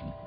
American